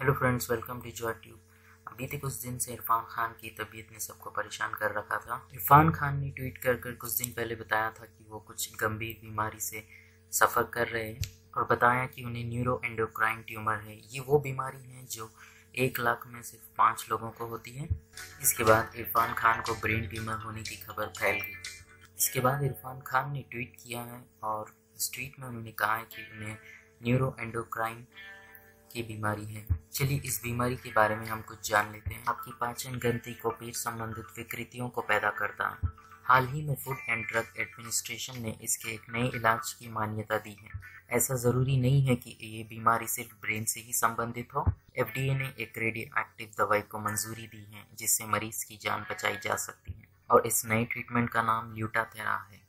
Hello friends, welcome to Joy Tube. बीते कुछ दिन से इरफान खान की तबीयत ने सबको परेशान कर रखा था। इरफान खान ने ट्वीट कर कर कुछ दिन पहले बताया था कि वो कुछ गंभीर बीमारी से सफ़र कर रहे हैं और बताया कि उन्हें न्यूरो एंडोक्राइन ट्यूमर है। ये वो बीमारी है जो एक लाख में सिर्फ़ पाँच लोगों को होती है। इसके बाद इरफान खान को ब्रेन ट्यूमर होने की खबर फैल गई। इसके बाद इरफान खान ने ट्वीट किया है और इस ट्वीट में उन्होंने कहा है कि उन्हें न्यूरो एंडोक्राइन की बीमारी है। चलिए, इस बीमारी के बारे में हम कुछ जान लेते हैं। आपकी पाचन ग्रंथि को पेट संबंधित विकृतियों को पैदा करता है। हाल ही में फ़ूड एंड ड्रग एडमिनिस्ट्रेशन ने इसके एक नए इलाज की मान्यता दी है। ऐसा ज़रूरी नहीं है कि ये बीमारी सिर्फ़ ब्रेन से ही संबंधित हो। एफडीए ने एक रेडियो एक्टिव दवाई को मंजूरी दी है, जिससे मरीज़ की जान बचाई जा सकती है। और इस नए ट्रीटमेंट का नाम ल्यूटाथेरा है।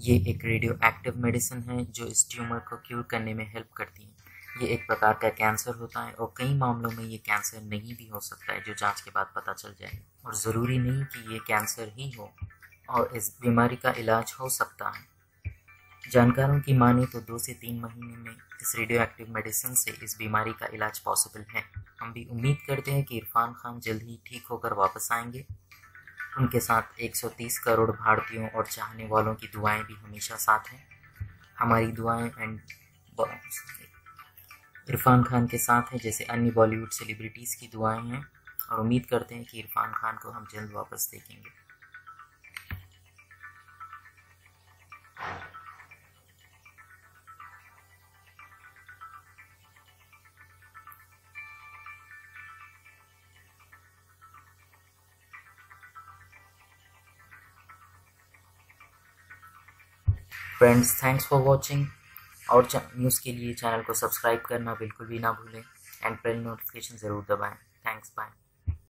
ये एक रेडियो एक्टिव मेडिसिन है, जो इस ट्यूमर को क्यूर करने में हेल्प करती है। ये एक प्रकार का कैंसर होता है और कई मामलों में ये कैंसर नहीं भी हो सकता है, जो जाँच के बाद पता चल जाए और ज़रूरी नहीं कि ये कैंसर ही हो और इस बीमारी का इलाज हो सकता है। जानकारों की माने तो दो से तीन महीने में इस रेडियो एक्टिव मेडिसिन से इस बीमारी का इलाज पॉसिबल है। हम भी उम्मीद करते हैं कि इरफान खान जल्द ही ठीक होकर वापस आएँगे। उनके साथ 130 करोड़ भारतीयों और चाहने वालों की दुआएँ भी हमेशा साथ हैं। हमारी दुआएँ एंड इरफान खान के साथ हैं, जैसे अन्य बॉलीवुड सेलिब्रिटीज़ की दुआएँ हैं, और उम्मीद करते हैं कि इरफान खान को हम जल्द वापस देखेंगे। फ्रेंड्स थैंक्स फॉर वॉचिंग और न्यूज़ के लिए चैनल को सब्सक्राइब करना बिल्कुल भी ना भूलें एंड बेल नोटिफिकेशन ज़रूर दबाएँ। Thanks bye